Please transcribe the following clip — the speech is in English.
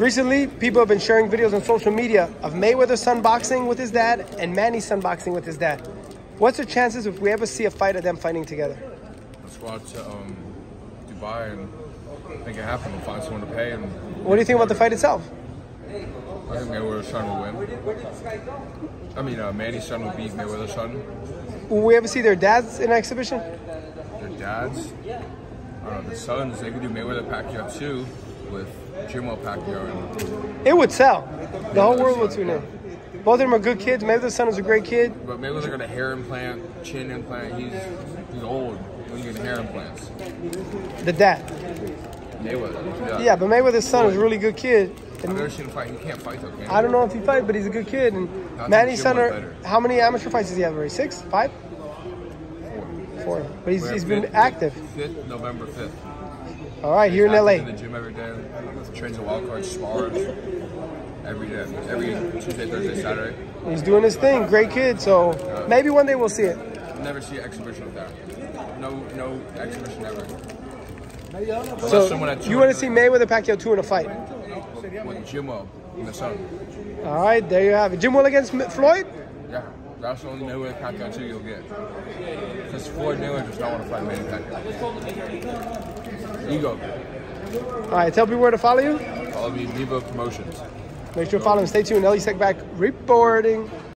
Recently, people have been sharing videos on social media of Mayweather sunboxing with his dad and Manny sunboxing with his dad. What's the chances if we ever see a fight of them fighting together? Let's go out to um, Dubai and make it happen. We'll find someone to pay. And What do you think about the fight itself? I think Mayweather's son will win. I mean, uh, Manny's son will beat Mayweather's son. Will we ever see their dads in an exhibition? Their dads, I don't know, the sons, they could do Mayweather Pacquiao too with Jimuel Pacquiao. And, It would sell. The whole world would tune in. Both of them are good kids. Mayweather's son is a great kid. but Mayweather got a hair implant, chin implant. He's he's old when you get hair implants. The dad. Mayweather. Yeah, but Mayweather's son is a really good kid. I've never seen him fight. He can't fight though, can? I don't know if he fight, but he's a good kid. And Manny's son are, how many amateur fights does he have already? Six? Five? Four. But he's, We're he's at been fifth- active. Fifth, November 5th. All right, here in LA. In the gym every day. Trains a wild card, spars every day. Every Tuesday, Thursday, Saturday. He's doing his thing. Great kid. So maybe one day we'll see it. Never see an exhibition of that. No, no exhibition ever. Unless So you want to see 200 Mayweather Pacquiao two in a fight? with Jimuel and the son. All right, there you have it. Jimuel against Floyd. Yeah, that's the only Mayweather Pacquiao two you'll get. Because Floyd Mayweather does not want to fight Manny Pacquiao. Ego. All right, tell people where to follow you. Follow me, Vivo Promotions. Make sure to follow him. Stay tuned. Elie Seckbach reporting.